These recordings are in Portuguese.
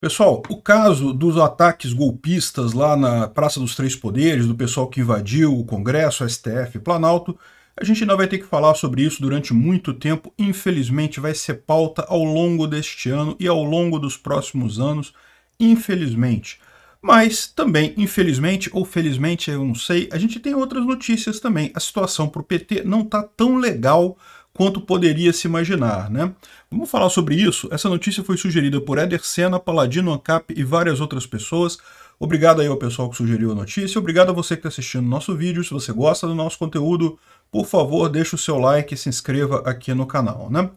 Pessoal, o caso dos ataques golpistas lá na Praça dos Três Poderes, do pessoal que invadiu o Congresso, STF, Planalto, a gente ainda vai ter que falar sobre isso durante muito tempo. Infelizmente, vai ser pauta ao longo deste ano e ao longo dos próximos anos. Infelizmente. Mas também, infelizmente ou felizmente, eu não sei, a gente tem outras notícias também. A situação para o PT não está tão legal quanto poderia se imaginar, né? Vamos falar sobre isso? Essa notícia foi sugerida por Eder Sena, Paladino Ancap e várias outras pessoas. Obrigado aí ao pessoal que sugeriu a notícia, obrigado a você que está assistindo o nosso vídeo. Se você gosta do nosso conteúdo, por favor, deixe o seu like e se inscreva aqui no canal, né?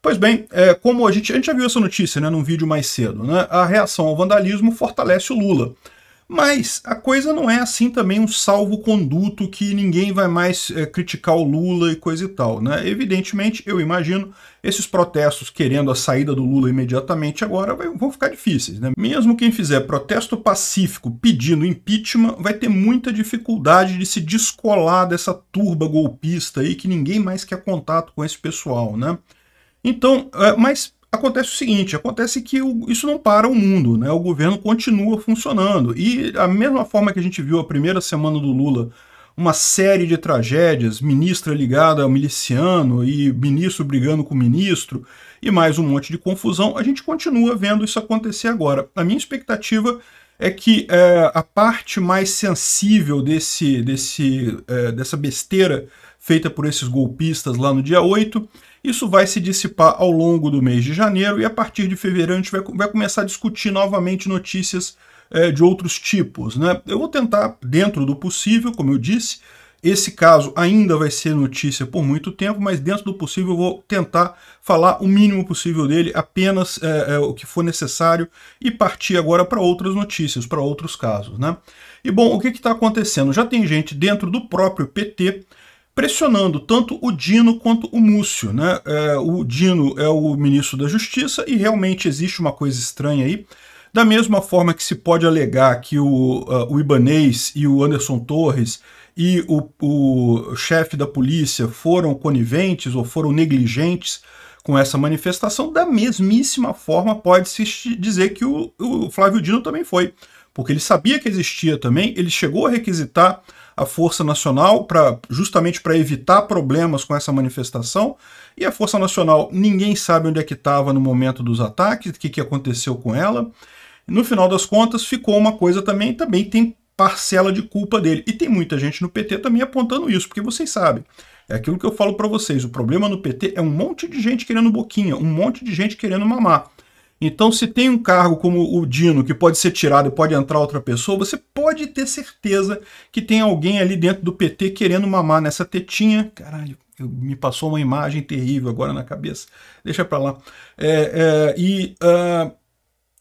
Pois bem, é, como a gente, a gente já viu essa notícia né, num vídeo mais cedo, né, a reação ao vandalismo fortalece o Lula. Mas a coisa não é assim também um salvo-conduto que ninguém vai mais é, criticar o Lula e coisa e tal. Né? Evidentemente, eu imagino, esses protestos querendo a saída do Lula imediatamente agora vai, vão ficar difíceis. Né? Mesmo quem fizer protesto pacífico pedindo impeachment vai ter muita dificuldade de se descolar dessa turba golpista aí que ninguém mais quer contato com esse pessoal. Né? Então, é, mas acontece o seguinte, acontece que isso não para o mundo, né? O governo continua funcionando. E a mesma forma que a gente viu a primeira semana do Lula, uma série de tragédias, ministra ligada ao miliciano e ministro brigando com ministro, e mais um monte de confusão, a gente continua vendo isso acontecer agora. A minha expectativa é que é, a parte mais sensível desse, desse, é, dessa besteira feita por esses golpistas lá no dia 8 isso vai se dissipar ao longo do mês de janeiro e a partir de fevereiro a gente vai, vai começar a discutir novamente notícias é, de outros tipos. Né? Eu vou tentar, dentro do possível, como eu disse, esse caso ainda vai ser notícia por muito tempo, mas dentro do possível eu vou tentar falar o mínimo possível dele, apenas é, é, o que for necessário, e partir agora para outras notícias, para outros casos. Né? E bom, o que está acontecendo? Já tem gente dentro do próprio PT pressionando tanto o Dino quanto o Múcio. Né? É, o Dino é o ministro da Justiça e realmente existe uma coisa estranha aí. Da mesma forma que se pode alegar que o, uh, o Ibanês e o Anderson Torres e o, o chefe da polícia foram coniventes ou foram negligentes com essa manifestação, da mesmíssima forma pode-se dizer que o, o Flávio Dino também foi. Porque ele sabia que existia também, ele chegou a requisitar a Força Nacional para justamente para evitar problemas com essa manifestação. E a Força Nacional, ninguém sabe onde é que estava no momento dos ataques, o que, que aconteceu com ela. No final das contas, ficou uma coisa também, também tem parcela de culpa dele. E tem muita gente no PT também apontando isso, porque vocês sabem. É aquilo que eu falo para vocês, o problema no PT é um monte de gente querendo boquinha, um monte de gente querendo mamar. Então, se tem um cargo como o Dino que pode ser tirado e pode entrar outra pessoa, você pode ter certeza que tem alguém ali dentro do PT querendo mamar nessa tetinha. Caralho, me passou uma imagem terrível agora na cabeça. Deixa pra lá. É, é, e uh,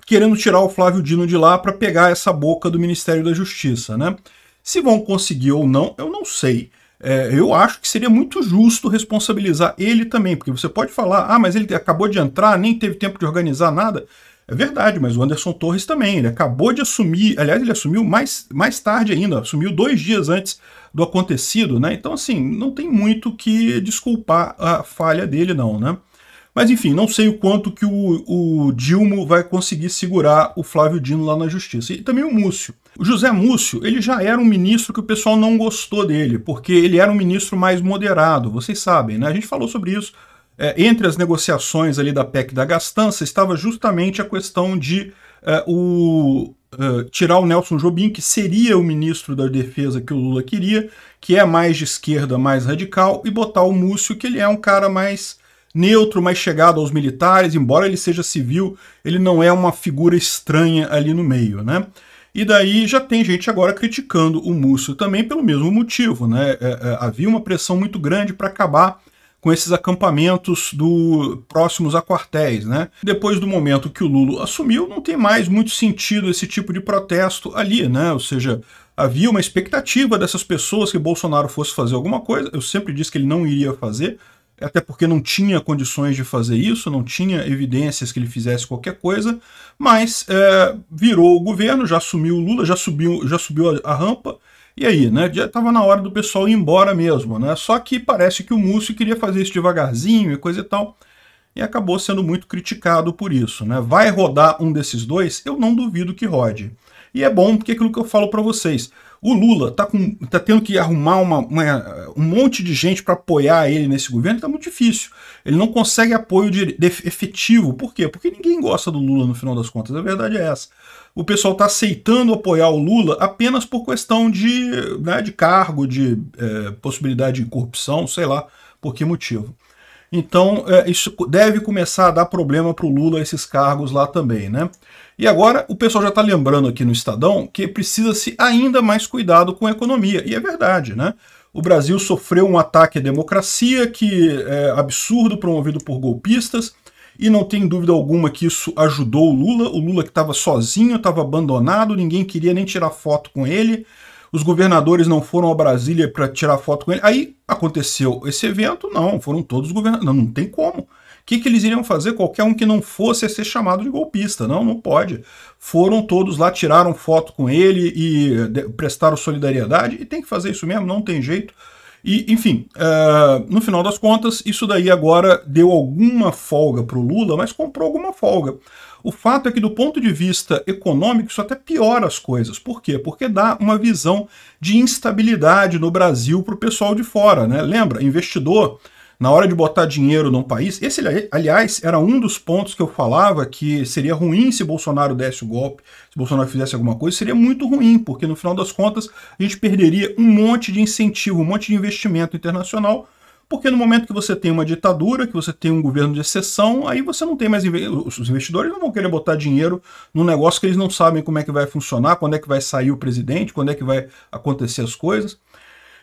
querendo tirar o Flávio Dino de lá para pegar essa boca do Ministério da Justiça, né? Se vão conseguir ou não, eu não sei é, eu acho que seria muito justo responsabilizar ele também, porque você pode falar, ah, mas ele acabou de entrar, nem teve tempo de organizar nada. É verdade, mas o Anderson Torres também, ele acabou de assumir, aliás, ele assumiu mais, mais tarde ainda, assumiu dois dias antes do acontecido, né? Então, assim, não tem muito que desculpar a falha dele, não, né? Mas enfim, não sei o quanto que o, o Dilmo vai conseguir segurar o Flávio Dino lá na justiça. E também o Múcio. O José Múcio, ele já era um ministro que o pessoal não gostou dele, porque ele era um ministro mais moderado, vocês sabem, né? A gente falou sobre isso. É, entre as negociações ali da PEC da gastança estava justamente a questão de é, o, é, tirar o Nelson Jobim, que seria o ministro da defesa que o Lula queria, que é mais de esquerda, mais radical, e botar o Múcio, que ele é um cara mais neutro, mais chegado aos militares, embora ele seja civil, ele não é uma figura estranha ali no meio, né? E daí já tem gente agora criticando o Múcio também pelo mesmo motivo, né? É, é, havia uma pressão muito grande para acabar com esses acampamentos do próximos a quartéis, né? Depois do momento que o Lula assumiu, não tem mais muito sentido esse tipo de protesto ali, né? Ou seja, havia uma expectativa dessas pessoas que Bolsonaro fosse fazer alguma coisa. Eu sempre disse que ele não iria fazer, até porque não tinha condições de fazer isso, não tinha evidências que ele fizesse qualquer coisa, mas é, virou o governo, já assumiu o Lula, já subiu, já subiu a, a rampa, e aí, né? Já estava na hora do pessoal ir embora mesmo, né? Só que parece que o Múcio queria fazer isso devagarzinho e coisa e tal. e acabou sendo muito criticado por isso. Né? Vai rodar um desses dois? Eu não duvido que rode. E é bom porque é aquilo que eu falo para vocês. O Lula está tá tendo que arrumar uma, uma, um monte de gente para apoiar ele nesse governo, está muito difícil. Ele não consegue apoio de, de, efetivo. Por quê? Porque ninguém gosta do Lula no final das contas. A verdade é essa. O pessoal está aceitando apoiar o Lula apenas por questão de, né, de cargo, de é, possibilidade de corrupção, sei lá por que motivo. Então, é, isso deve começar a dar problema para o Lula esses cargos lá também, né? E agora o pessoal já está lembrando aqui no Estadão que precisa-se ainda mais cuidado com a economia. E é verdade, né? O Brasil sofreu um ataque à democracia que é absurdo, promovido por golpistas, e não tem dúvida alguma que isso ajudou o Lula. O Lula que estava sozinho, estava abandonado, ninguém queria nem tirar foto com ele os governadores não foram a Brasília para tirar foto com ele. Aí aconteceu esse evento, não, foram todos os governadores. Não, não tem como. O que, que eles iriam fazer? Qualquer um que não fosse ser chamado de golpista. Não, não pode. Foram todos lá, tiraram foto com ele e prestaram solidariedade, e tem que fazer isso mesmo, não tem jeito. E, enfim, uh, no final das contas, isso daí agora deu alguma folga para o Lula, mas comprou alguma folga. O fato é que, do ponto de vista econômico, isso até piora as coisas. Por quê? Porque dá uma visão de instabilidade no Brasil para o pessoal de fora. Né? Lembra, investidor, na hora de botar dinheiro num país, esse, aliás, era um dos pontos que eu falava que seria ruim se Bolsonaro desse o golpe, se Bolsonaro fizesse alguma coisa, seria muito ruim, porque no final das contas a gente perderia um monte de incentivo, um monte de investimento internacional porque no momento que você tem uma ditadura, que você tem um governo de exceção, aí você não tem mais. Os investidores não vão querer botar dinheiro num negócio que eles não sabem como é que vai funcionar, quando é que vai sair o presidente, quando é que vai acontecer as coisas.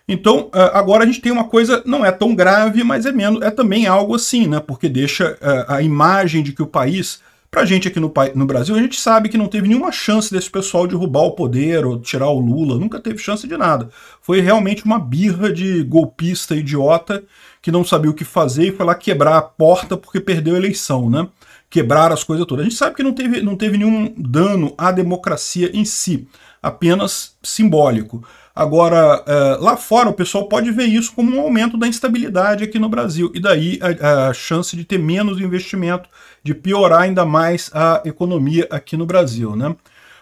Então, eh, agora a gente tem uma coisa, não é tão grave, mas é menos, é também algo assim, né? Porque deixa eh, a imagem de que o país Pra gente aqui no, no, Brasil, a gente sabe que não teve nenhuma chance desse pessoal derrubar o poder ou tirar o Lula, nunca teve chance de nada. Foi realmente uma birra de golpista idiota que não sabia o que fazer e foi lá quebrar a porta porque perdeu a eleição, né? Quebrar as coisas todas. A gente sabe que não teve, não teve nenhum dano à democracia em si, apenas simbólico. Agora, é, lá fora, o pessoal pode ver isso como um aumento da instabilidade aqui no Brasil, e daí a, a chance de ter menos investimento, de piorar ainda mais a economia aqui no Brasil, né?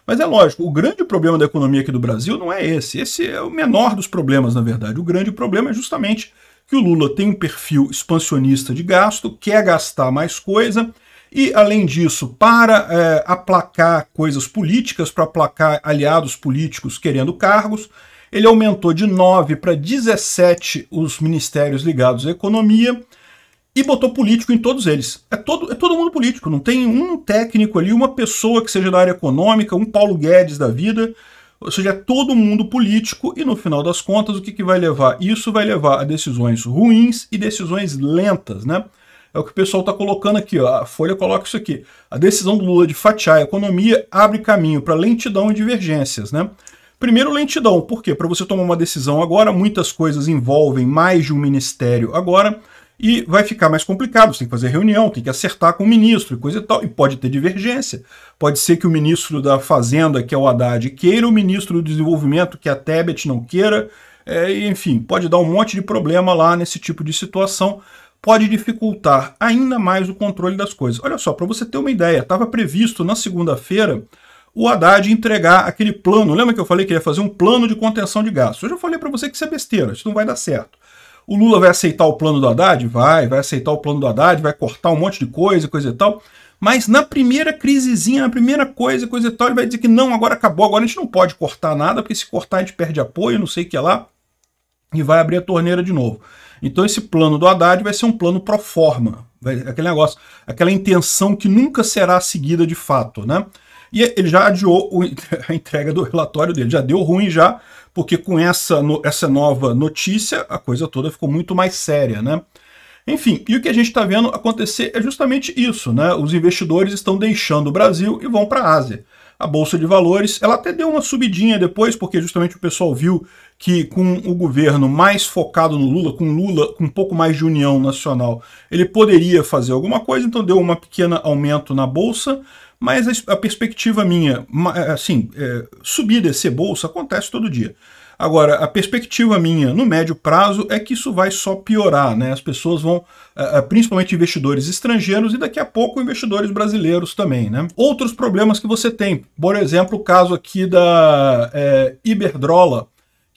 Mas é lógico, o grande problema da economia aqui do Brasil não é esse. Esse é o menor dos problemas, na verdade. O grande problema é justamente que o Lula tem um perfil expansionista de gasto, quer gastar mais coisa, e, além disso, para é, aplacar coisas políticas, para aplacar aliados políticos querendo cargos, ele aumentou de 9 para 17 os ministérios ligados à economia e botou político em todos eles. É todo, é todo mundo político, não tem um técnico ali, uma pessoa que seja da área econômica, um Paulo Guedes da vida, ou seja, é todo mundo político e no final das contas o que, que vai levar? Isso vai levar a decisões ruins e decisões lentas, né? É o que o pessoal está colocando aqui, ó. a Folha coloca isso aqui. A decisão do Lula de fatiar a economia abre caminho para lentidão e divergências, né? Primeiro, lentidão. Por quê? Para você tomar uma decisão agora, muitas coisas envolvem mais de um ministério agora e vai ficar mais complicado. Você tem que fazer reunião, tem que acertar com o ministro e coisa e tal. E pode ter divergência. Pode ser que o ministro da Fazenda, que é o Haddad, queira, o ministro do Desenvolvimento, que é a Tebet, não queira. É, enfim, pode dar um monte de problema lá nesse tipo de situação. Pode dificultar ainda mais o controle das coisas. Olha só, para você ter uma ideia, estava previsto na segunda-feira o Haddad entregar aquele plano. Lembra que eu falei que ia fazer um plano de contenção de gastos? Eu já falei para você que isso é besteira, isso não vai dar certo. O Lula vai aceitar o plano do Haddad? Vai, vai aceitar o plano do Haddad, vai cortar um monte de coisa, coisa e tal. Mas na primeira crisezinha, na primeira coisa, coisa e tal, ele vai dizer que não, agora acabou, agora a gente não pode cortar nada, porque se cortar a gente perde apoio, não sei o que lá, e vai abrir a torneira de novo. Então esse plano do Haddad vai ser um plano pro forma, aquele negócio, aquela intenção que nunca será seguida de fato, né? E ele já adiou a entrega do relatório dele, já deu ruim já, porque com essa, essa nova notícia a coisa toda ficou muito mais séria, né? Enfim, e o que a gente está vendo acontecer é justamente isso, né? Os investidores estão deixando o Brasil e vão para a Ásia. A Bolsa de Valores, ela até deu uma subidinha depois, porque justamente o pessoal viu que com o governo mais focado no Lula, com Lula com um pouco mais de união nacional, ele poderia fazer alguma coisa, então deu um pequeno aumento na Bolsa, mas a, perspectiva minha, assim, é, subir e descer bolsa acontece todo dia. Agora, a perspectiva minha no médio prazo é que isso vai só piorar, né? As pessoas vão, eh, eh, principalmente investidores estrangeiros e daqui a pouco investidores brasileiros também, né? Outros problemas que você tem, por exemplo, o caso aqui da é, Iberdrola,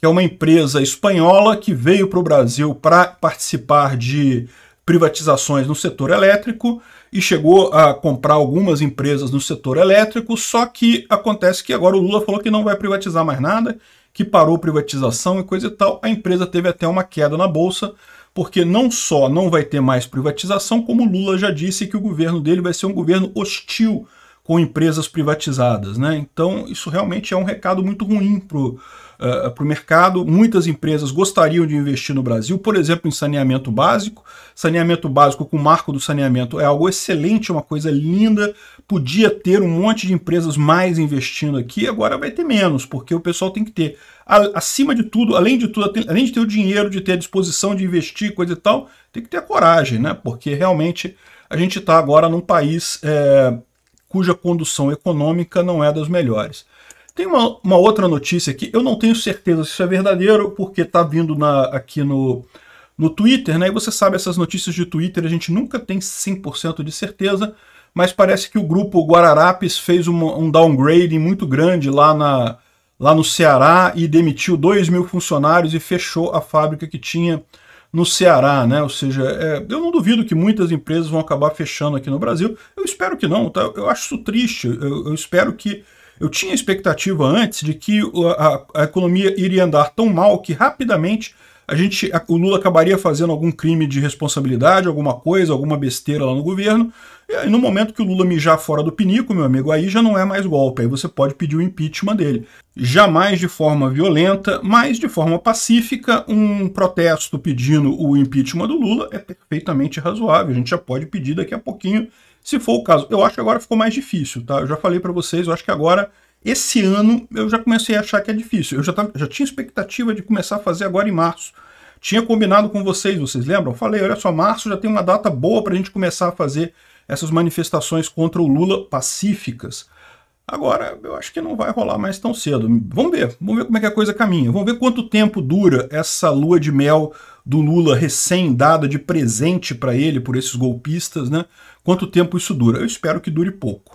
que é uma empresa espanhola que veio para o Brasil para participar de privatizações no setor elétrico e chegou a comprar algumas empresas no setor elétrico, só que acontece que agora o Lula falou que não vai privatizar mais nada, que parou privatização e coisa e tal. A empresa teve até uma queda na bolsa, porque não só não vai ter mais privatização, como o Lula já disse que o governo dele vai ser um governo hostil com empresas privatizadas. Né? Então, isso realmente é um recado muito ruim para o uh, para o mercado. Muitas empresas gostariam de investir no Brasil, por exemplo, em saneamento básico. Saneamento básico com o marco do saneamento é algo excelente, uma coisa linda. Podia ter um monte de empresas mais investindo aqui, agora vai ter menos, porque o pessoal tem que ter, acima de tudo, além de tudo, além de ter o dinheiro, de ter a disposição de investir, coisa e tal, tem que ter a coragem, né? Porque realmente a gente está agora num país é, cuja condução econômica não é das melhores. Tem uma, uma, outra notícia aqui, eu não tenho certeza se isso é verdadeiro, porque está vindo na, aqui no, no Twitter, né? E você sabe, essas notícias de Twitter a gente nunca tem 100% de certeza, mas parece que o grupo Guararapes fez uma, um downgrade muito grande lá, na, lá no Ceará e demitiu 2 mil funcionários e fechou a fábrica que tinha no Ceará, né? Ou seja, é, eu não duvido que muitas empresas vão acabar fechando aqui no Brasil. Eu espero que não, tá? Eu acho isso triste. Eu, eu espero que eu tinha expectativa antes de que a, a, economia iria andar tão mal que rapidamente a gente, o Lula acabaria fazendo algum crime de responsabilidade, alguma coisa, alguma besteira lá no governo. E aí, no momento que o Lula mijar fora do pinico, meu amigo, aí já não é mais golpe. Aí você pode pedir o impeachment dele. Jamais de forma violenta, mas de forma pacífica, um protesto pedindo o impeachment do Lula é perfeitamente razoável. A gente já pode pedir daqui a pouquinho se for o caso. Eu acho que agora ficou mais difícil, tá? Eu já falei para vocês, eu acho que agora, esse ano, eu já comecei a achar que é difícil. Eu já, tava, já tinha expectativa de começar a fazer agora em março. Tinha combinado com vocês, vocês lembram? Falei, olha só, março já tem uma data boa para a gente começar a fazer essas manifestações contra o Lula pacíficas. Agora, eu acho que não vai rolar mais tão cedo. Vamos ver, vamos ver como é que a coisa caminha. Vamos ver quanto tempo dura essa lua de mel do Lula recém-dada de presente para ele por esses golpistas, né? Quanto tempo isso dura? Eu espero que dure pouco.